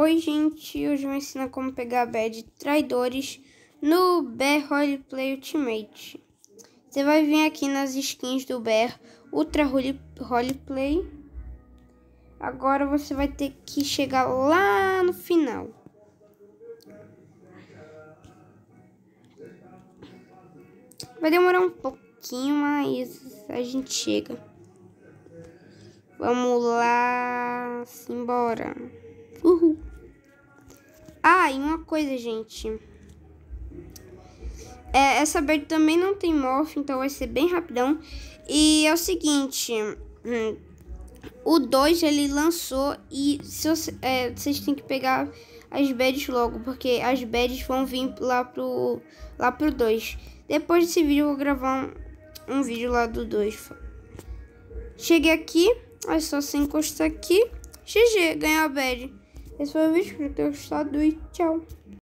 Oi, gente! Hoje eu vou ensinar como pegar a bad traidores no Bear Roleplay Ultimate. Você vai vir aqui nas skins do Bear Ultra Roleplay. Agora você vai ter que chegar lá no final. Vai demorar um pouquinho, mas a gente chega. Vamos lá, simbora. Uhul. Ah, e uma coisa, gente. É, essa bird também não tem morph, então vai ser bem rapidão. E é o seguinte... Hum, o 2 ele lançou e se você, é, vocês têm que pegar as badges logo, porque as badges vão vir lá pro lá pro 2. Depois desse vídeo eu vou gravar um, um vídeo lá do 2. Cheguei aqui, é só você encostar aqui. GG, ganhar a badge. Esse foi o vídeo, espero ter gostado e tchau.